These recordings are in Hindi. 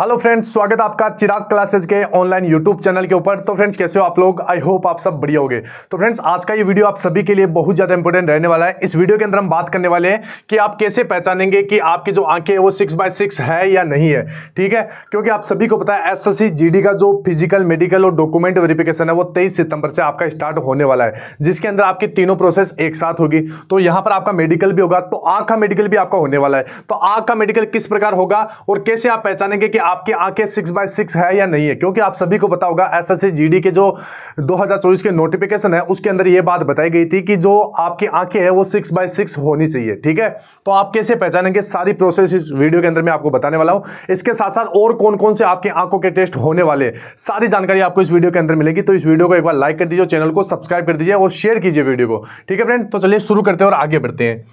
हेलो फ्रेंड्स स्वागत आपका चिराग क्लासेस के ऑनलाइन यूट्यूब चैनल के ऊपर। तो फ्रेंड्स कैसे हो आप लोग? आई होप आप सब बढ़िया होगे। तो फ्रेंड्स आज का ये वीडियो आप सभी के लिए बहुत ज़्यादा इंपॉर्टेंट रहने वाला है। इस वीडियो के अंदर हम बात करने वाले हैं कि आप कैसे पहचानेंगे कि आपकी जो आँखें हैं, वो सिक्स बाय सिक्स है या नहीं है। ठीक है? क्योंकि आप सभी को पता है एस एस का जो फ़िज़िकल मेडिकल और डॉक्यूमेंट वेरिफिकेशन है, वो तेईस सितंबर से आपका स्टार्ट होने वाला है, जिसके अंदर आपकी तीनों प्रोसेस एक साथ होगी। तो यहाँ पर आपका मेडिकल भी होगा तो आँख का मेडिकल भी आपका होने वाला है। तो आँख का मेडिकल किस प्रकार होगा और कैसे आप पहचानेंगे कि आपकी आँखें सिक्स बाय सिक्स है या नहीं है? क्योंकि आप सभी को पता होगा एस एस के जो 2024 के नोटिफिकेशन है, उसके अंदर यह बात बताई गई थी कि जो आपकी आँखें है, वो सिक्स बाय सिक्स होनी चाहिए, ठीक है? तो आप कैसे पहचानेंगे? सारी प्रोसेस इस वीडियो के अंदर मैं आपको बताने वाला हूँ। इसके साथ साथ और कौन कौन से आपकी आँखों के टेस्ट होने वाले सारी जानकारी आपको इस वीडियो के अंदर मिलेगी। तो इस वीडियो को एक बार लाइक कर दीजिए चैनल को सब्सक्राइब कर दीजिए और शेयर कीजिए वीडियो को, ठीक है फ्रेंड तो चलिए शुरू करते हैं और आगे बढ़ते हैं।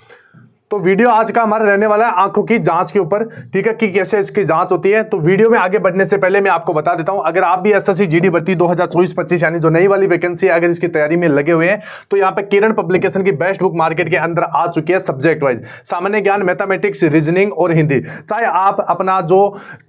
तो वीडियो आज का हमारा रहने वाला है आँखों की जाँच के ऊपर, ठीक है? कि कैसे इसकी जाँच होती है? तो वीडियो में आगे बढ़ने से पहले मैं आपको बता देता हूँ, अगर आप भी एस एस जीडी भर्ती 2024-25 यानी जो नई वाली वैकेंसी है, अगर इसकी तैयारी में लगे हुए हैं तो यहाँ पे किरण पब्लिकेशन की बेस्ट बुक मार्केट के अंदर आ चुकी है सब्जेक्ट वाइज सामान्य ज्ञान मैथमेटिक्स रीजनिंग और हिंदी। चाहे आप अपना जो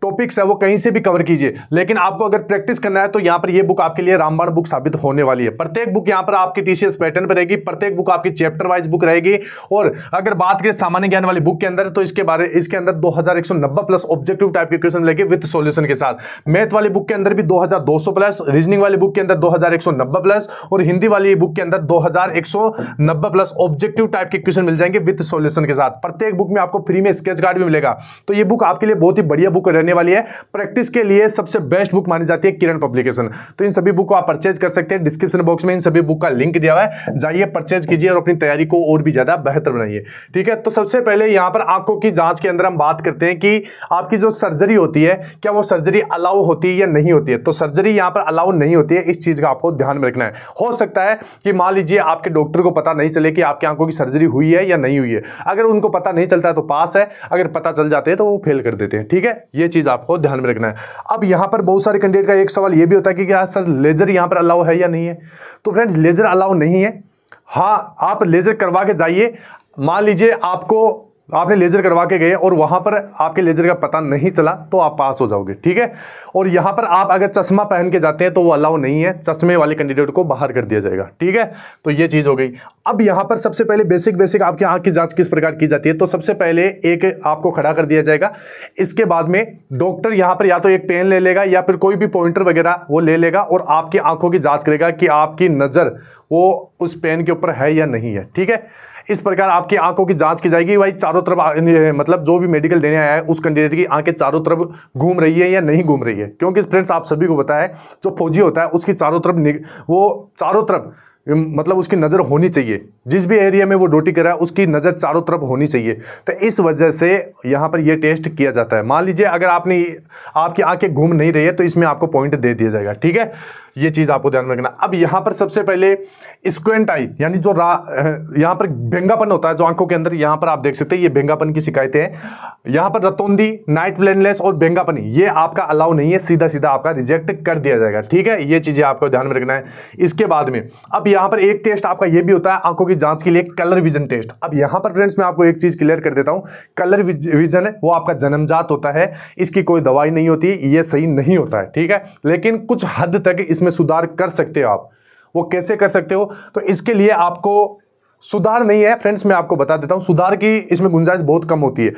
टॉपिक्स है, वो कहीं से भी कवर कीजिए, लेकिन आपको अगर प्रैक्टिस करना है तो यहाँ पर यह बुक आपके लिए रामबाण बुक साबित होने वाली है। प्रत्येक बुक यहाँ पर आपकी टीसीएस पैटर्न पर रहेगी, प्रत्येक बुक आपकी चैप्टर वाइज बुक रहेगी, और अगर बात करें सामान्य ज्ञान वाली बुक के अंदर तो इसके बारे, इसके अंदर 2190 प्लस ऑब्जेक्टिव टाइप के क्वेश्चन मिलेंगे विद सॉल्यूशन के साथ। मैथ वाली बुक के अंदर भी 2200 प्लस रीजनिंग वाली बुक के अंदर 2190 प्लस और हिंदी वाली बुक के अंदर 2190 प्लस ऑब्जेक्टिव टाइप के क्वेश्चन मिल जाएँगे विद सॉल्यूशन के साथ। प्रत्येक बुक में आपको फ्री में स्केच कार्ड भी मिलेगा। तो ये बुक आपके लिए बहुत ही बढ़िया बुक रहने वाली है। प्रैक्टिस के लिए सबसे बेस्ट बुक मानी जाती है किरण पब्लिकेशन तो इन सभी बुक को आप परचेज कर सकते हैं। डिस्क्रिप्शन बॉक्स में इन सभी बुक का लिंक दिया हुआ है। जाइए परचेज कीजिए और अपनी तैयारी को और भी ज़्यादा बेहतर बनाइए। ठीक है तो सबसे पहले यहाँ पर आँखों की जाँच के अंदर हम बात करते हैं कि आपकी जो सर्जरी होती है, क्या वो सर्जरी अलाउ होती है या नहीं होती है? तो सर्जरी यहाँ पर अलाउ नहीं होती है, इस चीज़ का आपको ध्यान में रखना है। हो सकता है कि मान लीजिए आपके डॉक्टर को पता नहीं चले कि आपकी आँखों की सर्जरी हुई है या नहीं हुई है। अगर उनको पता नहीं चलता है तो पास है, अगर पता चल जाते हैं तो वो फेल कर देते हैं, ठीक है? ये चीज़ आपको ध्यान में रखना है। अब यहाँ पर बहुत सारे कैंडिडेट का एक सवाल ये भी होता है कि क्या सर लेजर यहाँ पर अलाउ है या नहीं है? तो फ्रेंड्स, लेजर अलाउ नहीं है। हाँ आप लेजर करवा के जाइए मान लीजिए आपको, आपने लेजर करवा के गए और वहाँ पर आपके लेजर का पता नहीं चला तो आप पास हो जाओगे, ठीक है? और यहाँ पर आप अगर चश्मा पहन के जाते हैं तो वो अलाउ नहीं है, चश्मे वाले कैंडिडेट को बाहर कर दिया जाएगा, ठीक है? तो ये चीज़ हो गई। अब यहाँ पर सबसे पहले बेसिक बेसिक आपकी आँख की जाँच किस प्रकार की जाती है तो सबसे पहले एक आपको खड़ा कर दिया जाएगा। इसके बाद में डॉक्टर यहाँ पर या तो एक पेन ले लेगा या फिर कोई भी पॉइंटर वगैरह वो ले लेगा और आपकी आँखों की जाँच करेगा कि आपकी नज़र वो उस पेन के ऊपर है या नहीं है, ठीक है? इस प्रकार आपकी आँखों की जाँच की जाएगी, भाई, चारों तरफ़ मतलब जो भी मेडिकल देने आया है, उस कैंडिडेट की आँखें चारों तरफ़ घूम रही है या नहीं घूम रही है? क्योंकि फ्रेंड्स आप सभी को पता है, जो फौजी होता है, उसकी चारों तरफ़ वो चारों तरफ़ मतलब उसकी नज़र होनी चाहिए। जिस भी एरिया में वो ड्यूटी कर रहा है, उसकी नज़र चारों तरफ़ होनी चाहिए। तो इस वजह से यहाँ पर ये टेस्ट किया जाता है। मान लीजिए, अगर आपने, आपकी आँखें घूम नहीं रही है तो इसमें आपको पॉइंट दे दिया जाएगा, ठीक है? ये चीज़ आपको ध्यान में रखना। अब यहाँ पर सबसे पहले स्क्वेंट आई यानी जो यहाँ पर भेंगापन होता है, जो आँखों के अंदर, यहाँ पर आप देख सकते हैं, ये भेंगापन की शिकायतें हैं। यहाँ पर रतौंदी नाइट ब्लेंडलेस और भेंगापन, ये आपका अलाउ नहीं है सीधा सीधा आपका रिजेक्ट कर दिया जाएगा। ठीक है? ये चीज़ें आपको ध्यान में रखना है। इसके बाद में, अब यहाँ पर एक टेस्ट आपका ये भी होता है, आँखों की जाँच के लिए कलर विजन टेस्ट अब यहाँ पर फ्रेंड्स मैं आपको एक चीज़ क्लियर कर देता हूँ। कलर विजन है वो आपका जन्मजात होता है, इसकी कोई दवाई नहीं होती, ये सही नहीं होता है। ठीक है? लेकिन कुछ हद तक इसमें सुधार कर सकते हो आप। वो कैसे कर सकते हो? तो इसके लिए आपको सुधार नहीं है, फ्रेंड्स, मैं आपको बता देता हूँ। सुधार की इसमें गुंजाइश बहुत कम होती है।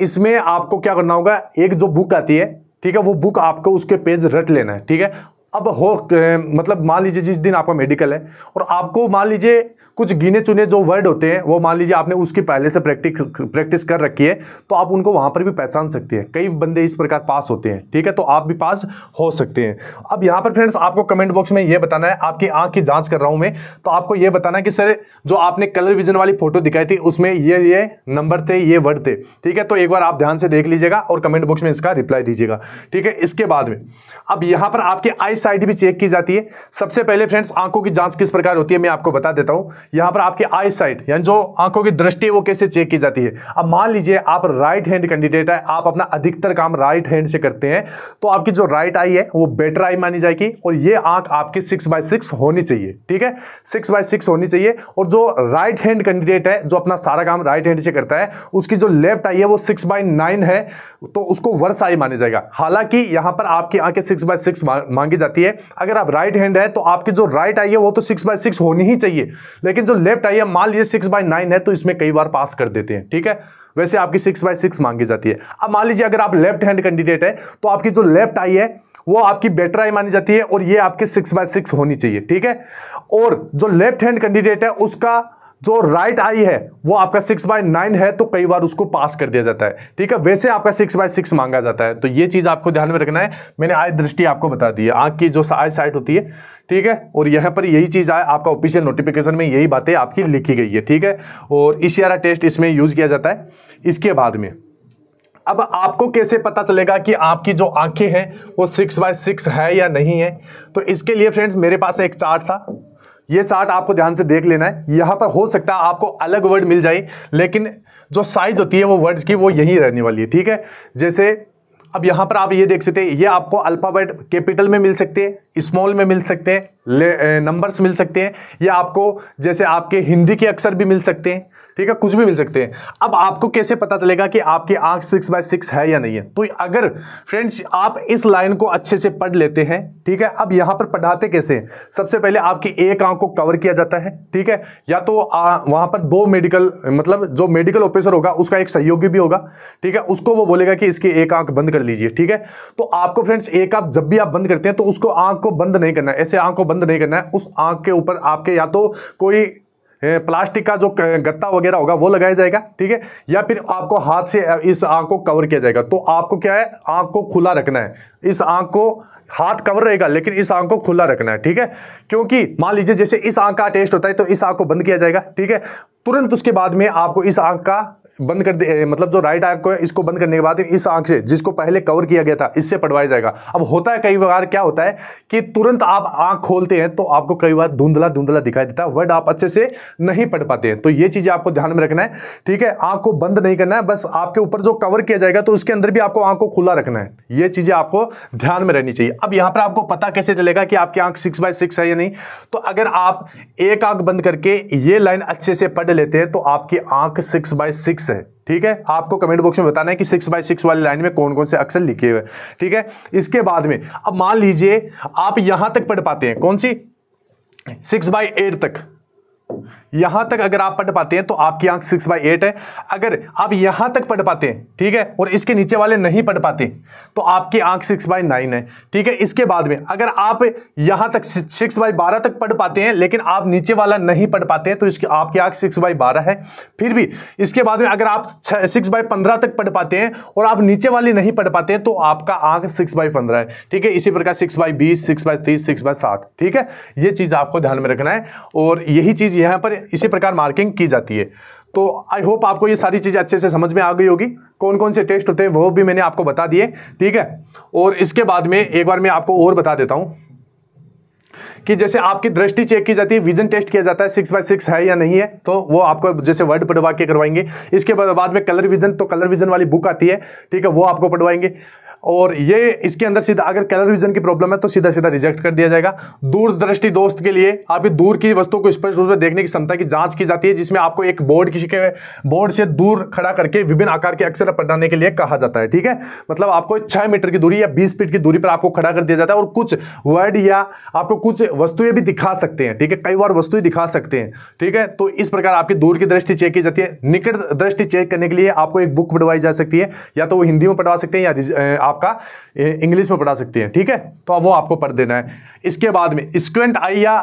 इसमें आपको क्या करना होगा, एक जो बुक आती है, ठीक है, वो बुक आपको उसके पेज रट लेना है, ठीक है। अब हो मतलब मान लीजिए जिस दिन आपका मेडिकल है, और आपको मान लीजिए कुछ गिने चुने जो वर्ड होते हैं, वो मान लीजिए आपने उसकी पहले से प्रैक्टिस प्रैक्टिस कर रखी है तो आप उनको वहाँ पर भी पहचान सकते हैं। कई बंदे इस प्रकार पास होते हैं, ठीक है? तो आप भी पास हो सकते हैं। अब यहाँ पर फ्रेंड्स आपको कमेंट बॉक्स में ये बताना है, आपकी आँख की जाँच कर रहा हूँ मैं तो आपको ये बताना है कि सर जो आपने कलर विजन वाली फ़ोटो दिखाई थी, उसमें ये ये नंबर थे, ये वर्ड थे, ठीक है? तो एक बार आप ध्यान से देख लीजिएगा और कमेंट बॉक्स में इसका रिप्लाई दीजिएगा, ठीक है? इसके बाद में, अब यहाँ पर आपकी आई साइड भी चेक की जाती है। सबसे पहले फ्रेंड्स आँखों की जाँच किस प्रकार होती है, मैं आपको बता देता हूँ। यहाँ पर आपकी आई साइट यानी जो आँखों की दृष्टि वो कैसे चेक की जाती है? अब मान लीजिए आप राइट हैंड कैंडिडेट है, आप अपना अधिकतर काम राइट हैंड से करते हैं तो आपकी जो राइट आई है, वो बेटर आई मानी जाएगी और ये आँख आपकी सिक्स बाय सिक्स होनी चाहिए, ठीक है? सिक्स बाय सिक्स होनी चाहिए और जो राइट हैंड कैंडिडेट है, जो अपना सारा काम राइट हैंड से करता है, उसकी जो लेफ़्ट आई है, वो सिक्स बाय नाइन है तो उसको वर्स आई मानी जाएगा। हालाँकि यहाँ पर आपकी आँखें सिक्स बाय सिक्स मांगी जाती है। अगर आप राइट हैंड है तो आपकी जो राइट आई है, वो तो सिक्स बाय सिक्स होनी ही चाहिए, लेकिन जो लेफ़्ट आई है, मान लीजिए सिक्स बाय नाइन है तो इसमें कई बार पास कर देते हैं, ठीक है? वैसे आपकी सिक्स बाय सिक्स मांगी जाती है। अब मान लीजिए अगर आप लेफ़्ट हैंड कैंडिडेट है तो आपकी जो लेफ़्ट आई है, वो आपकी बेटर आई मानी जाती है और ये आपकी सिक्स बाय सिक्स होनी चाहिए, ठीक है? और जो लेफ़्ट हैंड कैंडिडेट है, उसका जो राइट आई है, वो आपका सिक्स बाय नाइन है तो कई बार उसको पास कर दिया जाता है। ठीक है? वैसे आपका सिक्स बाय सिक्स मांगा जाता है। तो ये चीज़ आपको ध्यान में रखना है। मैंने आय दृष्टि आपको बता दी है। आँख की जो आई साइट होती है, ठीक है? और यहाँ पर यही चीज़ आए, आपका ऑफिशियल नोटिफिकेशन में यही बातें आपकी लिखी गई है, ठीक है? और इशियारा टेस्ट इसमें यूज़ किया जाता है। इसके बाद में, अब आपको कैसे पता चलेगा कि आपकी जो आँखें हैं, वो सिक्स बाय सिक्स है या नहीं है? तो इसके लिए फ्रेंड्स मेरे पास एक चार्ट था। ये चार्ट आपको ध्यान से देख लेना है। यहाँ पर हो सकता है आपको अलग वर्ड मिल जाए, लेकिन जो साइज़ होती है वो वर्ड्स की वो यही रहने वाली है, ठीक है? जैसे, अब यहाँ पर आप ये देख सकते हैं, ये आपको अल्फ़ाबेट कैपिटल में मिल सकते हैं। स्मॉल में मिल सकते हैं नंबर्स मिल सकते हैं या आपको जैसे आपके हिंदी के अक्षर भी मिल सकते हैं ठीक है कुछ भी मिल सकते हैं। अब आपको कैसे पता चलेगा कि आपकी आँख सिक्स बाय सिक्स है या नहीं है? तो अगर फ्रेंड्स आप इस लाइन को अच्छे से पढ़ लेते हैं ठीक है अब यहाँ पर पढ़ाते कैसे सबसे पहले आपकी एक आँख को कवर किया जाता है ठीक है या तो आ, वहाँ पर दो मेडिकल मतलब जो मेडिकल ऑफिसर होगा उसका एक सहयोगी भी होगा ठीक है उसको वो बोलेगा कि इसकी एक आँख बंद कर लीजिए ठीक है। तो आपको फ्रेंड्स एक आँख जब भी आप बंद करते हैं तो उसको आँख को बंद नहीं करना है, ऐसे आँख को बंद नहीं करना है, उस आँख के ऊपर आपके या तो कोई प्लास्टिक का जो गत्ता वगैरह होगा, वो लगाया जाएगा, ठीक है? या फिर आपको हाथ से इस आँख को कवर किया जाएगा। तो आपको क्या है? आँख को खुला रखना है। इस आँख को हाथ कवर रहेगा, लेकिन इस आँख को खुला रखना है, ठीक है? क्योंकि मान लीजिए जैसे इस आँख का टेस्ट होता है तो इस आँख को बंद किया जाएगा, ठीक है? तुरंत उसके बाद में आपको इस आँख का बंद कर दे मतलब जो राइट आँख को है, इसको बंद करने के बाद इस आँख से, जिसको पहले कवर किया गया था, इससे पढ़वाया जाएगा। अब होता है कई बार, क्या होता है कि तुरंत आप आँख खोलते हैं तो आपको कई बार धुंधला धुंधला दिखाई देता है वर्ड आप अच्छे से नहीं पढ़ पाते हैं। तो ये चीज़ें आपको ध्यान में रखना है, ठीक है? आँख को बंद नहीं करना है, बस आपके ऊपर जो कवर किया जाएगा तो उसके अंदर भी आपको आँख को खुला रखना है। ये चीज़ें आपको ध्यान में रहनी चाहिए। अब यहाँ पर आपको पता कैसे चलेगा कि आपकी आँख सिक्स बाय सिक्स है या नहीं? तो अगर आप एक आँख बंद करके ये लाइन अच्छे से पढ़ लेते हैं तो आपकी आँख सिक्स बाय सिक्स है, ठीक है? आपको कमेंट बॉक्स में बताना है कि सिक्स बाई सिक्स वाली लाइन में कौन कौन से अक्षर लिखे हुए ठीक है? इसके बाद में, अब मान लीजिए, आप यहाँ तक पढ़ पाते हैं, कौन सी? सिक्स बाई एट तक। यहाँ तक अगर आप पढ़ पाते हैं तो आपकी आँख सिक्स बाई एट है। अगर आप यहाँ तक पढ़ पाते हैं, ठीक है, और इसके नीचे वाले नहीं पढ़ पाते तो आपकी आँख सिक्स बाई नाइन है, ठीक है। इसके बाद में अगर आप यहाँ तक सिक्स बाई बारह तक पढ़ पाते हैं, लेकिन आप नीचे वाला नहीं पढ़ पाते हैं तो इसकी, आपकी आँख सिक्स बाई बारह है। फिर भी इसके बाद में अगर आप सिक्स बाई पंद्रह तक पढ़ पाते हैं, और आप नीचे वाली नहीं पढ़ पाते हैं तो आपका आँख सिक्स बाई पंद्रह है, ठीक है। इसी प्रकार सिक्स बाई बीस सिक्स बाई तीस सिक्स बाई सात, ठीक है। ये चीज़ आपको ध्यान में रखना है, और यही चीज़ यहाँ पर इसी प्रकार मार्किंग की जाती है। तो आई होप आपको ये सारी चीज़ें अच्छे से समझ में आ गई होगी। कौन कौन से टेस्ट होते हैं, वो भी मैंने आपको बता दिए, ठीक है? और इसके बाद में एक बार मैं आपको और बता देता हूँ कि जैसे आपकी दृष्टि चेक की जाती है विजन टेस्ट किया जाता है सिक्स बाय सिक्स है या नहीं है तो वो आपको जैसे वर्ड पढ़वा के करवाएँगे। इसके बाद में कलर विजन तो कलर विजन वाली बुक आती है, ठीक है, वो आपको पढ़वाएँगे। और ये इसके अंदर सीधा, अगर कलर विजन की प्रॉब्लम है तो सीधा सीधा रिजेक्ट कर दिया जाएगा। दूरदृष्टि दोस्त के लिए आपकी दूर की वस्तु को स्पष्ट रूप से देखने की क्षमता की जाँच की जाती है, जिसमें आपको एक बोर्ड किसी के बोर्ड से दूर खड़ा करके विभिन्न आकार के अक्षर पढ़ाने के लिए कहा जाता है, ठीक है? मतलब आपको छह मीटर की दूरी या बीस फीट की दूरी पर आपको खड़ा कर दिया जाता है और कुछ वर्ड या आपको कुछ वस्तुएँ भी दिखा सकते हैं, ठीक है? कई बार वस्तुएँ दिखा सकते हैं, ठीक है? तो इस प्रकार आपकी दूर की दृष्टि चेक की जाती है। निकट दृष्टि चेक करने के लिए आपको एक बुक पढ़वाई जा सकती है, या तो वो हिंदी में पढ़वा सकते हैं या आपका इंग्लिश में पढ़ा सकती है, ठीक है? तो अब वो आपको पढ़ देना है। इसके बाद में स्टूडेंट आई या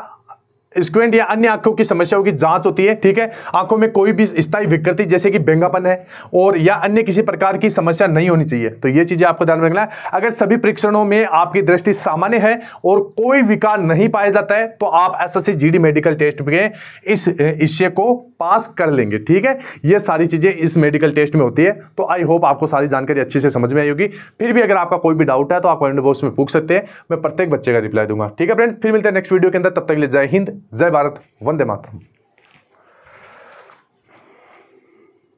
स्क्वेंट या अन्य आँखों की समस्याओं की जाँच होती है, ठीक है? आँखों में कोई भी स्थायी विकृति, जैसे कि बेंगापन है, और या अन्य किसी प्रकार की समस्या नहीं होनी चाहिए। तो ये चीज़ें आपको ध्यान में रखना है। अगर सभी परीक्षणों में आपकी दृष्टि सामान्य है और कोई विकार नहीं पाया जाता है तो आप एस एस मेडिकल टेस्ट में इस विषय को पास कर लेंगे, ठीक है? ये सारी चीज़ें इस मेडिकल टेस्ट में होती है। तो आई होप आपको सारी जानकारी अच्छे से समझ में आई होगी। फिर भी अगर आपका कोई भी डाउट है तो आप कमेंट बॉक्स में पूछ सकते हैं। मैं प्रत्येक बच्चे का रिप्लाई दूँगा, ठीक है फ्रेंड्स? फिर मिलते हैं नेक्स्ट वीडियो के अंदर। तब तक ले जय हिंद। जय भारत वंदे मातरम